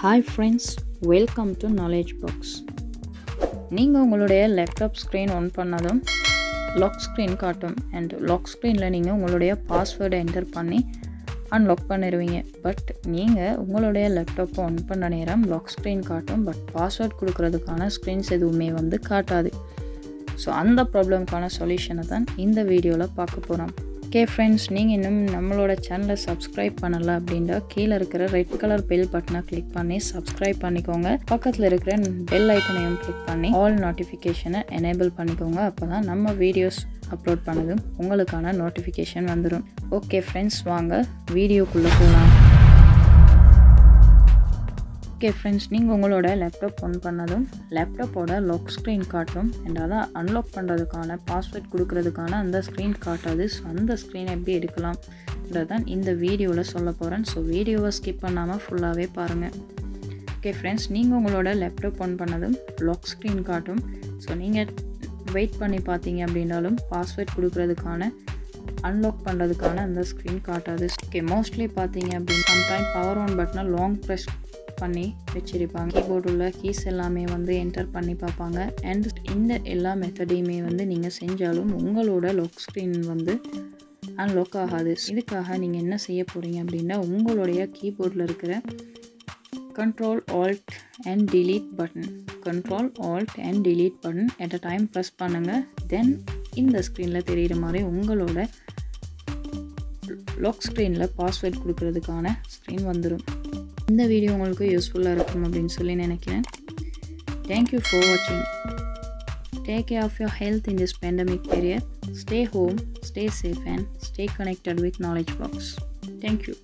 Hi friends welcome to knowledge box நீங்கள் உங்களுடைய laptop screen on பண்ணதும் லாக் ஸ்க்ரீன் காட்டும் அண்ட் லாக் ஸ்க்ரீனில் நீங்கள் உங்களுடைய பாஸ்வேர்டை என்டர் பண்ணி அன்லாக் பண்ணிடுவீங்க பட் நீங்கள் உங்களுடைய லேப்டாப்பை ஆன் பண்ண நேரம் லாக் ஸ்க்ரீன் காட்டும் பட் பாஸ்வேர்ட் கொடுக்கறதுக்கான ஸ்க்ரீன்ஸ் எதுவுமே வந்து காட்டாது. ஸோ அந்த ப்ராப்ளம்க்கான சொல்யூஷனை தான் இந்த வீடியோவில் பார்க்க போகிறோம் ஓகே ஃப்ரெண்ட்ஸ் நீங்கள் இன்னும் நம்மளோட சேனலை சப்ஸ்கிரைப் பண்ணலை அப்படின்னா கீழே இருக்கிற ரெட் கலர் பெல் பட்டனை கிளிக் பண்ணி சப்ஸ்கிரைப் பண்ணிக்கோங்க. பக்கத்தில் இருக்கிற பெல் ஐக்கனையும் கிளிக் பண்ணி ஆல் நோட்டிஃபிகேஷனை எனேபிள் பண்ணிக்கோங்க. அப்போ தான் நம்ம வீடியோஸ் அப்லோட் பண்ணதும் உங்களுக்கான நோட்டிஃபிகேஷன் வந்துடும் ஓகே ஃப்ரெண்ட்ஸ் வாங்க வீடியோக்குள்ளே போகலாம் ஓகே ஃப்ரெண்ட்ஸ் நீங்கள் உங்களோட லேப்டாப் ஆன் பண்ணதும் லேப்டாப்போட லாக் ஸ்க்ரீன் காட்டும். அண்ட் அதை அன்லாக் பண்ணுறதுக்கான பாஸ்வேர்ட் கொடுக்கறதுக்கான அந்த ஸ்க்ரீன் காட்டாது. ஸோ அந்த ஸ்க்ரீனை எப்படி எடுக்கலாம்ன்றது தான் இந்த வீடியோவில் சொல்ல போகிறேன் ஸோ வீடியோவை ஸ்கிப் பண்ணாமல் ஃபுல்லாகவே பாருங்கள் ஓகே ஃப்ரெண்ட்ஸ் நீங்கள் உங்களோட லேப்டாப் ஆன் பண்ணதும் லாக் ஸ்க்ரீன் காட்டும். ஸோ நீங்கள் வெயிட் பண்ணி பார்த்தீங்க அப்படின்னாலும் பாஸ்வேர்ட் கொடுக்கறதுக்கான அன்லாக் பண்ணுறதுக்கான அந்த ஸ்க்ரீன் காட்டாது. ஓகே மோஸ்ட்லி பார்த்தீங்க அப்படின்னு சம்டைம் பவர் ஆன் பட்டனை லாங் ப்ரெஸ் பண்ணி வச்சுருப்பாங்க. கீபோர்டு உள்ள கீஸ் எல்லாமே வந்து என்டர் பண்ணி பார்ப்பாங்க. அண்ட் இந்த எல்லா மெத்தடையுமே வந்து நீங்கள் செஞ்சாலும் உங்களோட லொக் ஸ்க்ரீன் வந்து அன்லாக் ஆகாது. இதுக்காக நீங்கள் என்ன செய்ய போகிறீங்க அப்படின்னா உங்களுடைய கீபோர்டில் இருக்கிற control alt and delete button control alt and delete button at a time press பண்ணுங்கள் தென் இந்த ஸ்க்ரீனில் தெரிகிற மாதிரி உங்களோட லாக் ஸ்க்ரீனில் பாஸ்வேர்ட் கொடுக்கறதுக்கான ஸ்க்ரீன் வந்துடும் இந்த வீடியோ உங்களுக்கு யூஸ்ஃபுல்லாக இருக்கும் அப்படின்னு சொல்லி நினைக்கிறேன். தேங்க்யூ ஃபார் வாட்சிங் take care of your health in this pandemic period stay home stay safe and stay connected with knowledge box thank you